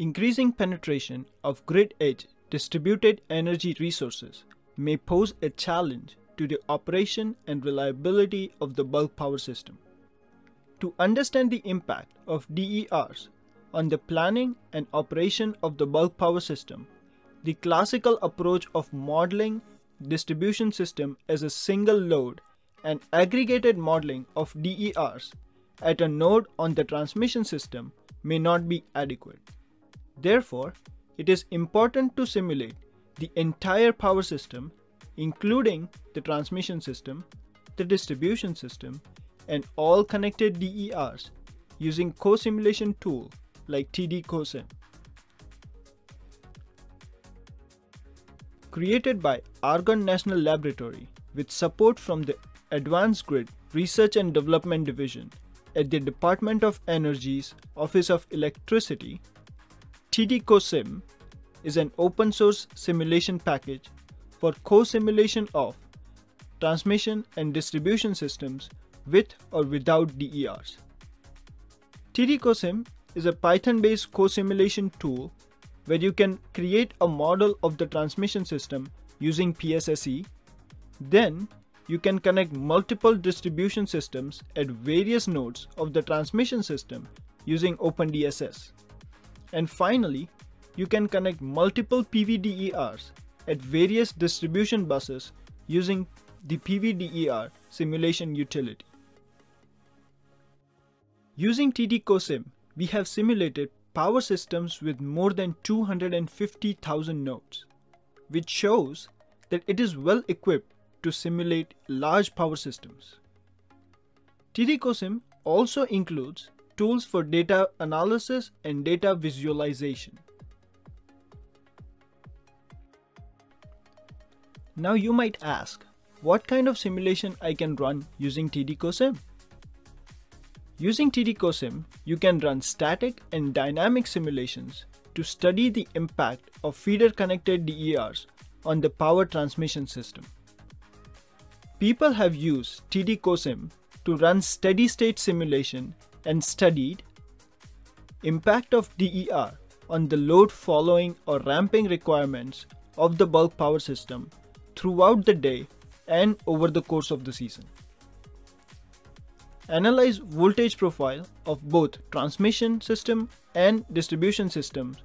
Increasing penetration of grid-edge distributed energy resources may pose a challenge to the operation and reliability of the bulk power system. To understand the impact of DERs on the planning and operation of the bulk power system, the classical approach of modeling distribution system as a single load and aggregated modeling of DERs at a node on the transmission system may not be adequate. Therefore, it is important to simulate the entire power system, including the transmission system, the distribution system, and all connected DERs using co-simulation tool like TD CoSim. Created by Argonne National Laboratory with support from the Advanced Grid Research and Development Division at the Department of Energy's Office of Electricity, TD CoSim is an open source simulation package for co-simulation of transmission and distribution systems with or without DERs. TD CoSim is a Python-based co-simulation tool where you can create a model of the transmission system using PSSE. Then you can connect multiple distribution systems at various nodes of the transmission system using OpenDSS. And finally, you can connect multiple PVDERs at various distribution buses using the PVDER simulation utility. Using TD CoSim, we have simulated power systems with more than 250,000 nodes, which shows that it is well equipped to simulate large power systems. TD CoSim also includes tools for data analysis and data visualization. Now you might ask, what kind of simulation I can run using TD CoSim? Using TD CoSim, you can run static and dynamic simulations to study the impact of feeder connected DERs on the power transmission system. People have used TD CoSim to run steady state simulation and studied impact of DER on the load following or ramping requirements of the bulk power system throughout the day and over the course of the season. Analyze voltage profile of both transmission system and distribution systems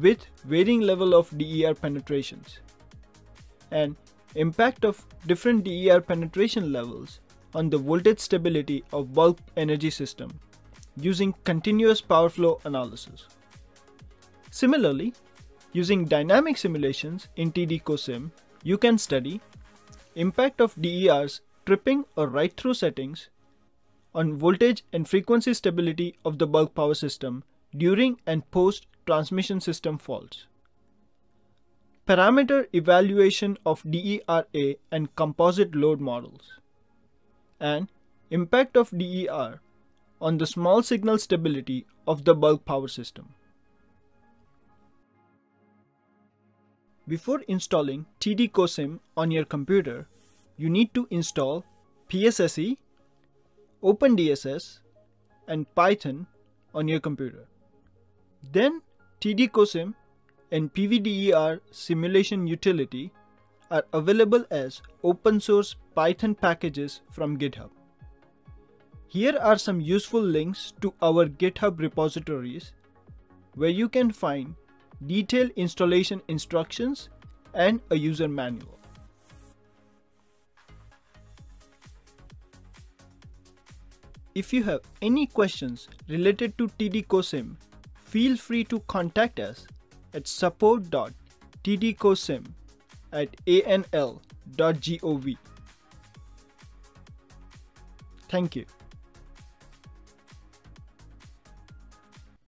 with varying level of DER penetrations and impact of different DER penetration levels on the voltage stability of bulk energy system using continuous power flow analysis. Similarly, using dynamic simulations in TD CoSim, you can study impact of DER's tripping or ride-through settings on voltage and frequency stability of the bulk power system during and post transmission system faults. Parameter evaluation of DERA and composite load models. And impact of DER on the small signal stability of the bulk power system. Before installing TD CoSim on your computer, you need to install PSSE OpenDSS, and Python on your computer. Then TD CoSim and PVDER simulation utility are available as open source Python packages from GitHub. Here are some useful links to our GitHub repositories where you can find detailed installation instructions and a user manual. If you have any questions related to TDCOSIM, feel free to contact us at support.tdcosim at anl.gov. Thank you.